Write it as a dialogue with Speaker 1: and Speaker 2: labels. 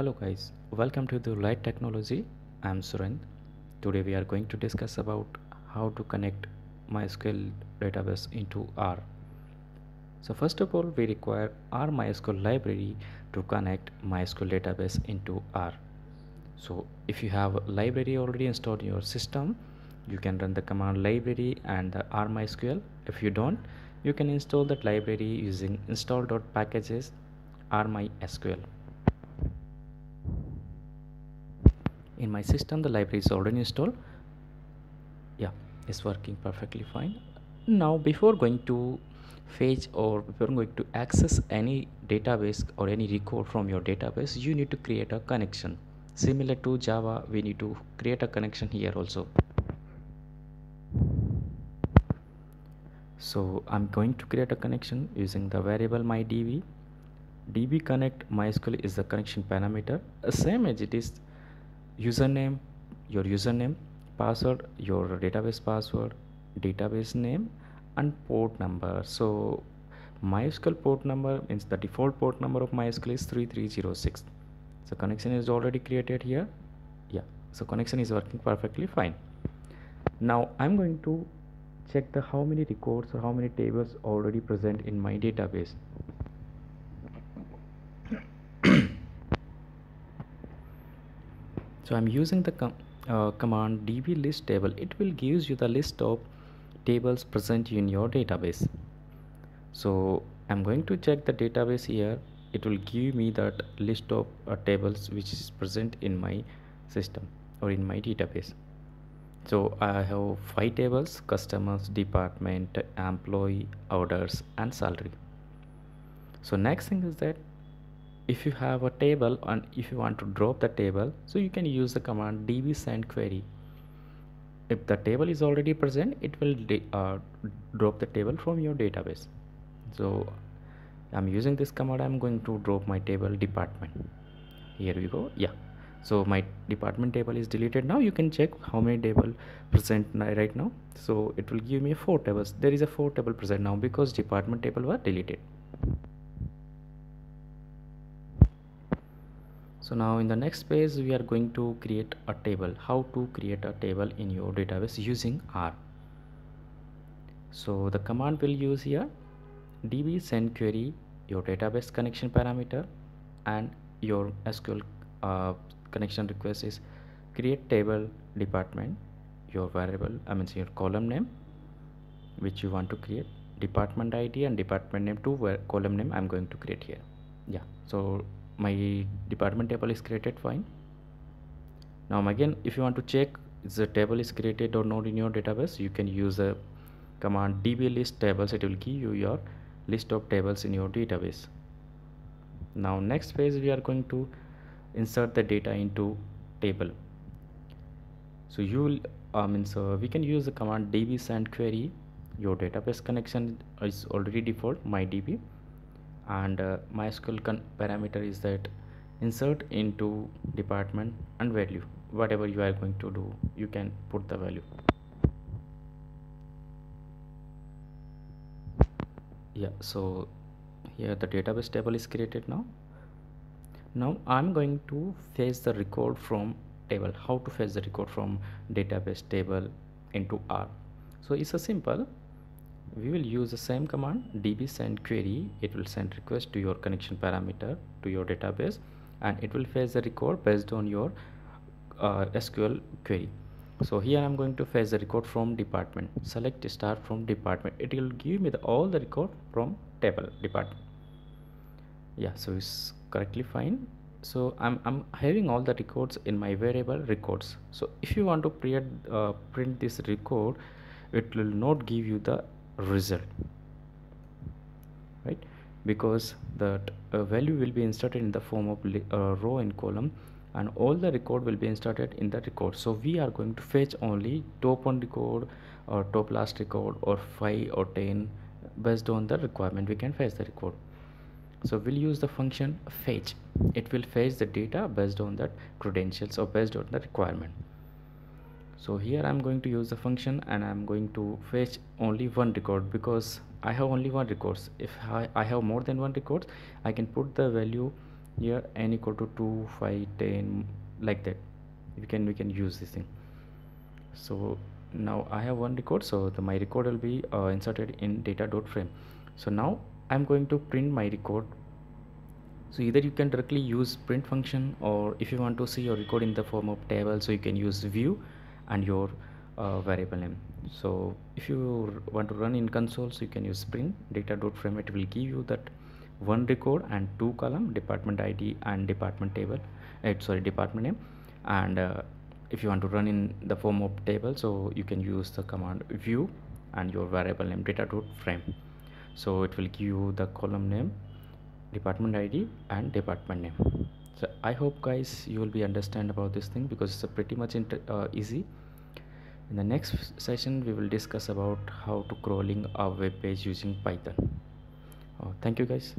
Speaker 1: Hello guys, welcome to the Light Technology. I'm suren Today we are going to discuss about how to connect MySQL database into R. So first of all, we require R MySQL library to connect MySQL database into R. So if you have library already installed in your system, you can run the command library and the R MySQL. If you don't, you can install that library using install.packages rmysql in my system the library is already installed. Yeah it's working perfectly fine. Now before going to fetch or before going to access any database or any record from your database you need to create a connection. Similar to java we need to create a connection here also. So i'm going to create a connection using the variable mydb db connect mysql is the connection parameter. Same as it is username your username password your database password database name and port number. So mysql port number means the default port number of mysql is 3306 so connection is already created here. Yeah. So connection is working perfectly fine. Now i'm going to check the how many records or how many tables already present in my database so i'm using the com uh, command db list table. It will gives you the list of tables present in your database. So i'm going to check the database here. It will give me that list of uh, tables which is present in my system or in my database. So i have five tables customers department employee orders and salary. So next thing is that if you have a table and if you want to drop the table so you can use the command db send query. If the table is already present it will uh, drop the table from your database. So i'm using this command i'm going to drop my table department. Here we go yeah. So my department table is deleted now. You can check how many table present right now. So it will give me four tables. There is a four table present now because department table were deleted so now in the next page we are going to create a table. How to create a table in your database using r? So the command we'll use here db send query your database connection parameter and your sql uh, connection request is create table department your variable i mean your column name which you want to create department id and department name to where column name i'm going to create here. Yeah so my department table is created fine. Now again if you want to check the table is created or not in your database you can use a command db list tables. It will give you your list of tables in your database. Now next phase we are going to insert the data into table. So you will I mean so we can use the command db send query. Your database connection is already default mydb and uh, mysql parameter is that insert into department and value. Whatever you are going to do you can put the value. Yeah so here the database table is created now. Now i'm going to fetch the record from table. How to fetch the record from database table into r? So it's a simple we will use the same command db send query. It will send request to your connection parameter to your database and it will fetch the record based on your uh, sql query. So here i'm going to fetch the record from department. Select start from department. It will give me the, all the record from table department. Yeah so it's correctly fine. So I'm, I'm having all the records in my variable records. So if you want to print uh, print this record it will not give you the result right? Because that uh, value will be inserted in the form of uh, row and column and all the record will be inserted in the record. So we are going to fetch only top one record or top last record or 5 or 10 based on the requirement. We can fetch the record. So we'll use the function fetch. It will fetch the data based on that credentials or based on the requirement so here i'm going to use the function and i'm going to fetch only one record because i have only one records. If I, I have more than one records i can put the value here n equal to 2 5 10 like that. We can we can use this thing. So now I have one record so the my record will be uh, inserted in data dot frame. So now I'm going to print my record. So either you can directly use print function or if you want to see your record in the form of table so you can use view and your uh, variable name. So if you want to run in console so you can use spring. Data dot frame it will give you that one record and two column department id and department table uh, sorry department name. And uh, if you want to run in the form of table so you can use the command view and your variable name data dot frame. So it will give you the column name department id and department name so i hope guys you will be understand about this thing because it's pretty much uh, easy. In the next session we will discuss about how to crawling a web page using python. Uh, thank you guys